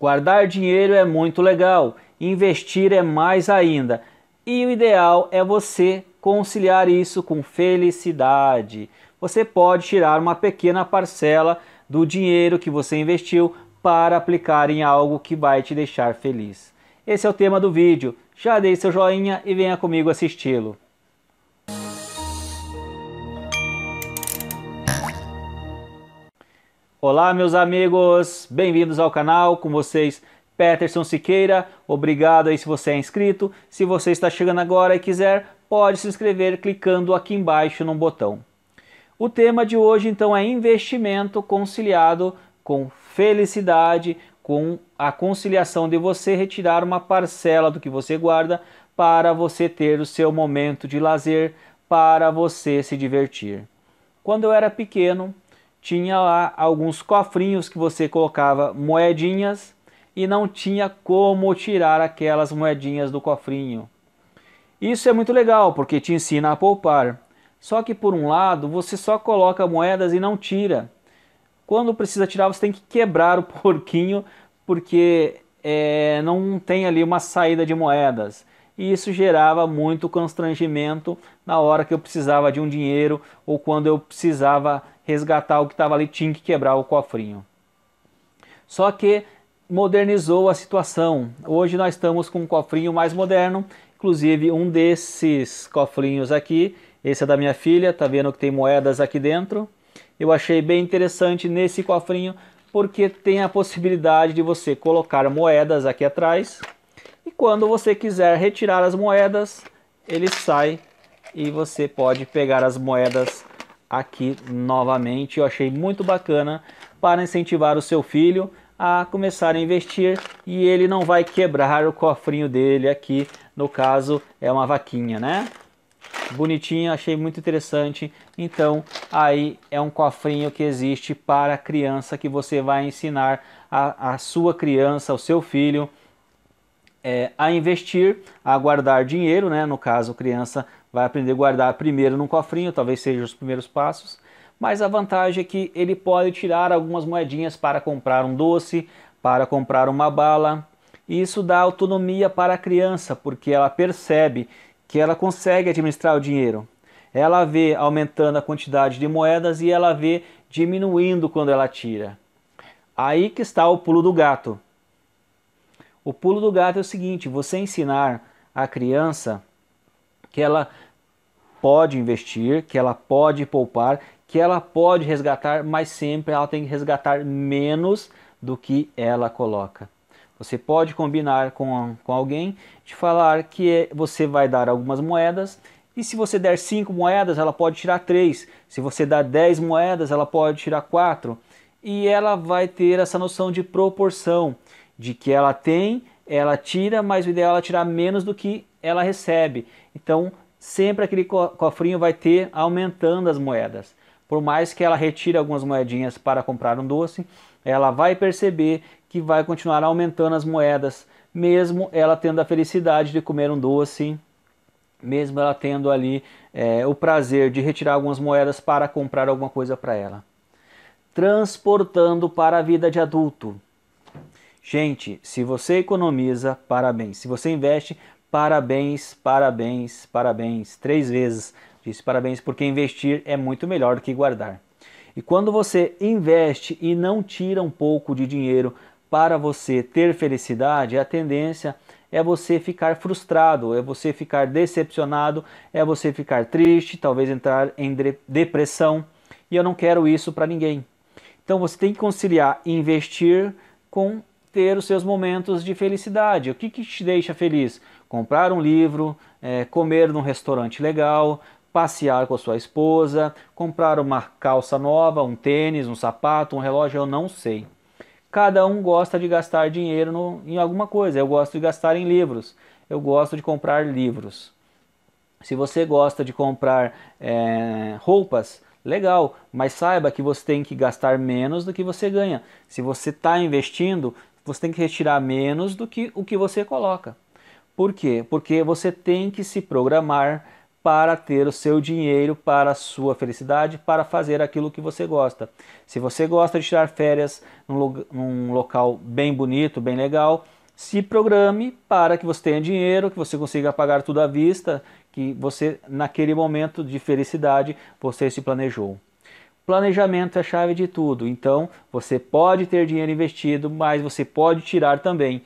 Guardar dinheiro é muito legal, investir é mais ainda. E o ideal é você conciliar isso com felicidade. Você pode tirar uma pequena parcela do dinheiro que você investiu para aplicar em algo que vai te deixar feliz. Esse é o tema do vídeo. Já dei seu joinha e venha comigo assisti-lo. Olá, meus amigos, bem-vindos ao canal. Com vocês, Peterson Siqueira. Obrigado aí se você é inscrito. Se você está chegando agora e quiser, pode se inscrever clicando aqui embaixo no botão. O tema de hoje, então, é investimento conciliado com felicidade, com a conciliação de você retirar uma parcela do que você guarda para você ter o seu momento de lazer, para você se divertir. Quando eu era pequeno, tinha lá alguns cofrinhos que você colocava moedinhas e não tinha como tirar aquelas moedinhas do cofrinho. Isso é muito legal porque te ensina a poupar. Só que por um lado você só coloca moedas e não tira. Quando precisa tirar você tem que quebrar o porquinho porque é, não tem ali uma saída de moedas e isso gerava muito constrangimento na hora que eu precisava de um dinheiro ou quando eu precisava resgatar o que estava ali, tinha que quebrar o cofrinho. Só que modernizou a situação. Hoje nós estamos com um cofrinho mais moderno, inclusive um desses cofrinhos aqui, esse é da minha filha, tá vendo que tem moedas aqui dentro. Eu achei bem interessante nesse cofrinho porque tem a possibilidade de você colocar moedas aqui atrás e quando você quiser retirar as moedas, ele sai e você pode pegar as moedas aqui novamente. Eu achei muito bacana para incentivar o seu filho a começar a investir e ele não vai quebrar o cofrinho dele aqui, no caso é uma vaquinha, né? Bonitinho, achei muito interessante. Então, aí é um cofrinho que existe para a criança que você vai ensinar a, a sua criança, o seu filho, é, a investir, a guardar dinheiro, né? No caso, a criança vai aprender a guardar primeiro num cofrinho, talvez sejam os primeiros passos. Mas a vantagem é que ele pode tirar algumas moedinhas para comprar um doce, para comprar uma bala. E isso dá autonomia para a criança, porque ela percebe que ela consegue administrar o dinheiro. Ela vê aumentando a quantidade de moedas e ela vê diminuindo quando ela tira. Aí que está o pulo do gato. O pulo do gato é o seguinte: você ensinar a criança que ela pode investir, que ela pode poupar, que ela pode resgatar, mas sempre ela tem que resgatar menos do que ela coloca. Você pode combinar com, com alguém de falar que você vai dar algumas moedas e se você der cinco moedas, ela pode tirar três. Se você dar dez moedas, ela pode tirar quatro. E ela vai ter essa noção de proporção de que ela tem, ela tira, mas o ideal é tirar menos do que ela recebe. Então, sempre aquele cofrinho vai ter aumentando as moedas. Por mais que ela retire algumas moedinhas para comprar um doce, ela vai perceber que vai continuar aumentando as moedas, mesmo ela tendo a felicidade de comer um doce, mesmo ela tendo ali é, o prazer de retirar algumas moedas para comprar alguma coisa para ela. Transportando para a vida de adulto. Gente, se você economiza, parabéns. Se você investe, parabéns, parabéns, parabéns. Três vezes disse parabéns, porque investir é muito melhor do que guardar. E quando você investe e não tira um pouco de dinheiro para você ter felicidade, a tendência é você ficar frustrado, é você ficar decepcionado, é você ficar triste, talvez entrar em depressão. E eu não quero isso para ninguém. Então você tem que conciliar investir com ter os seus momentos de felicidade. O que, que te deixa feliz? Comprar um livro, é, comer num restaurante legal, passear com a sua esposa, comprar uma calça nova, um tênis, um sapato, um relógio, eu não sei. Cada um gosta de gastar dinheiro no, em alguma coisa. Eu gosto de gastar em livros. Eu gosto de comprar livros. Se você gosta de comprar é, roupas, legal, mas saiba que você tem que gastar menos do que você ganha. Se você está investindo, você tem que retirar menos do que o que você coloca. Por quê? Porque você tem que se programar para ter o seu dinheiro para a sua felicidade, para fazer aquilo que você gosta. Se você gosta de tirar férias num, num local bem bonito, bem legal, se programe para que você tenha dinheiro, que você consiga pagar tudo à vista, que você naquele momento de felicidade você se planejou. Planejamento é a chave de tudo. Então, você pode ter dinheiro investido, mas você pode tirar também.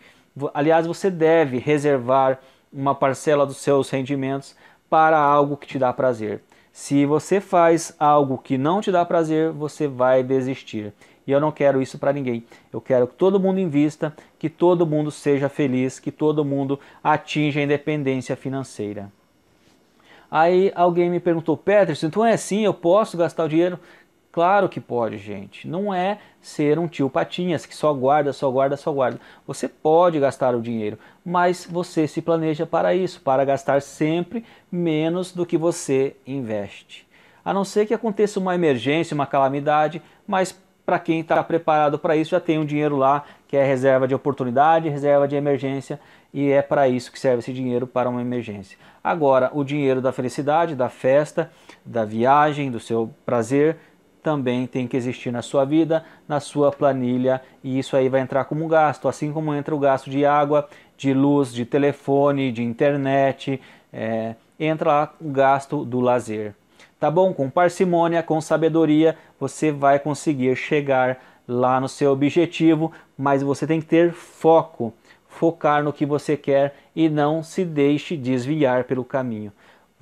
Aliás, você deve reservar uma parcela dos seus rendimentos para algo que te dá prazer. Se você faz algo que não te dá prazer, você vai desistir. E eu não quero isso para ninguém. Eu quero que todo mundo invista, que todo mundo seja feliz, que todo mundo atinja a independência financeira. Aí alguém me perguntou, Peterson, então é assim, eu posso gastar o dinheiro? Claro que pode, gente. Não é ser um tio Patinhas que só guarda, só guarda, só guarda. Você pode gastar o dinheiro, mas você se planeja para isso, para gastar sempre menos do que você investe. A não ser que aconteça uma emergência, uma calamidade, mas para quem está preparado para isso já tem um dinheiro lá que é reserva de oportunidade, reserva de emergência e é para isso que serve esse dinheiro para uma emergência. Agora, o dinheiro da felicidade, da festa, da viagem, do seu prazer também tem que existir na sua vida, na sua planilha, e isso aí vai entrar como gasto, assim como entra o gasto de água, de luz, de telefone, de internet, é, entra lá o gasto do lazer. Tá bom? Com parcimônia, com sabedoria, você vai conseguir chegar lá no seu objetivo, mas você tem que ter foco, focar no que você quer e não se deixe desviar pelo caminho.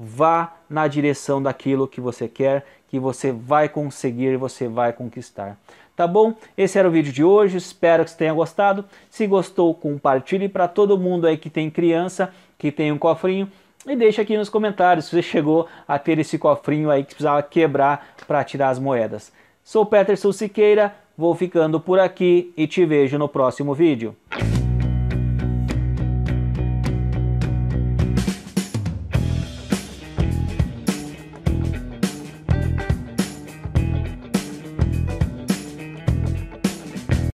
Vá na direção daquilo que você quer, que você vai conseguir, você vai conquistar. Tá bom? Esse era o vídeo de hoje, espero que você tenha gostado. Se gostou, compartilhe para todo mundo aí que tem criança, que tem um cofrinho. E deixe aqui nos comentários se você chegou a ter esse cofrinho aí que precisava quebrar para tirar as moedas. Sou Peterson Siqueira, vou ficando por aqui e te vejo no próximo vídeo.